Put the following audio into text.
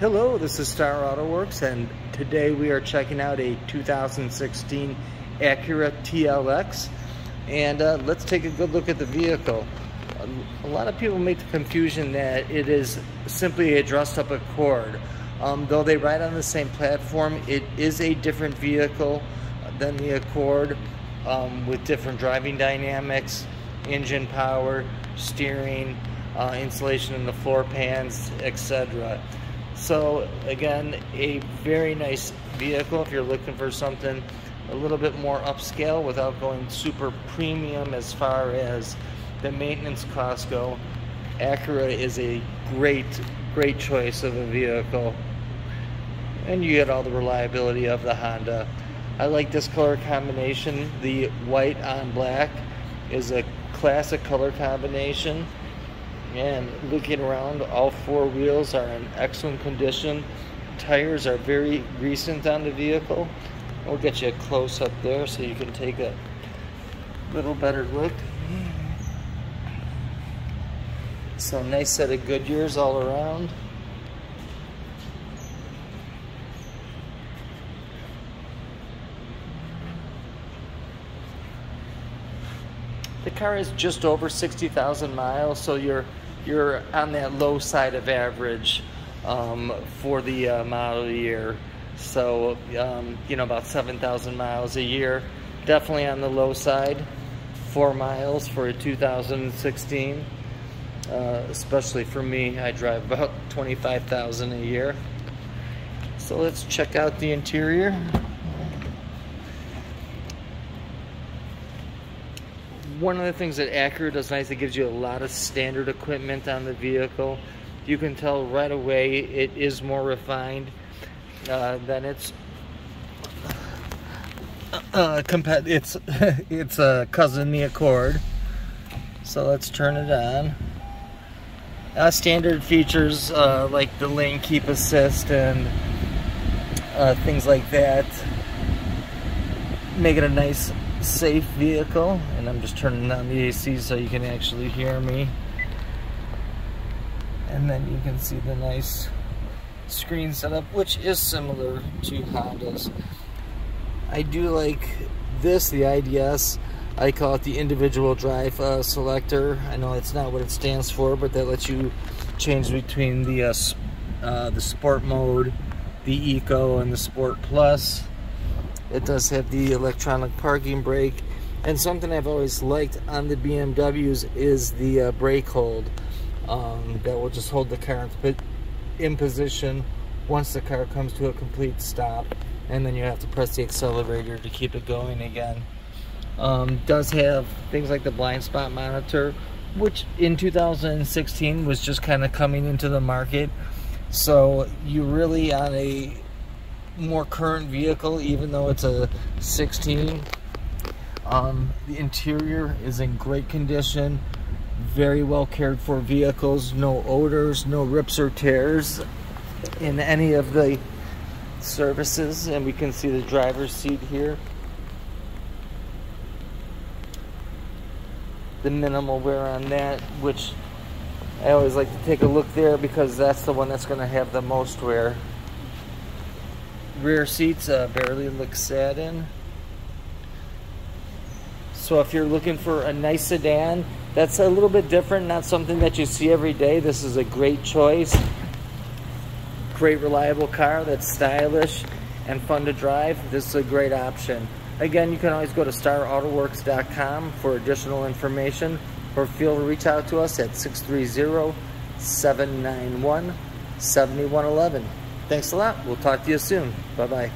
Hello, this is Star Auto Works and today we are checking out a 2016 Acura TLX and uh, let's take a good look at the vehicle. A lot of people make the confusion that it is simply a dressed up Accord. Um, though they ride on the same platform, it is a different vehicle than the Accord um, with different driving dynamics, engine power, steering, uh, insulation in the floor pans, etc. So again, a very nice vehicle if you're looking for something a little bit more upscale without going super premium as far as the maintenance costs go. Acura is a great, great choice of a vehicle. And you get all the reliability of the Honda. I like this color combination. The white on black is a classic color combination and looking around all four wheels are in excellent condition. Tires are very recent on the vehicle. We'll get you a close up there so you can take a little better look. So nice set of Goodyears all around the car is just over 60,000 miles so you're you're on that low side of average um, for the uh, model year. So, um, you know, about 7,000 miles a year. Definitely on the low side. Four miles for a 2016. Uh, especially for me, I drive about 25,000 a year. So let's check out the interior. One of the things that Acura does nice, it gives you a lot of standard equipment on the vehicle. You can tell right away it is more refined uh, than its uh, it's it's a cousin the Accord. So let's turn it on. Uh, standard features uh, like the lane keep assist and uh, things like that make it a nice safe vehicle and I'm just turning on the AC so you can actually hear me. And then you can see the nice screen setup which is similar to Honda's. I do like this the IDS I call it the individual drive uh, selector. I know it's not what it stands for but that lets you change between the uh, uh, the sport mode the eco and the sport plus it does have the electronic parking brake. And something I've always liked on the BMWs is the uh, brake hold. Um, that will just hold the car in position once the car comes to a complete stop. And then you have to press the accelerator to keep it going again. Um, does have things like the blind spot monitor, which in 2016 was just kind of coming into the market. So you really on a more current vehicle, even though it's a 16. Um, the interior is in great condition, very well cared for vehicles, no odors, no rips or tears in any of the services, and we can see the driver's seat here. The minimal wear on that, which I always like to take a look there because that's the one that's going to have the most wear. Rear seats uh, barely look satin. So if you're looking for a nice sedan, that's a little bit different, not something that you see every day. This is a great choice. Great reliable car that's stylish and fun to drive. This is a great option. Again, you can always go to starautoworks.com for additional information or feel to reach out to us at 630 791 7111. Thanks a lot. We'll talk to you soon. Bye-bye.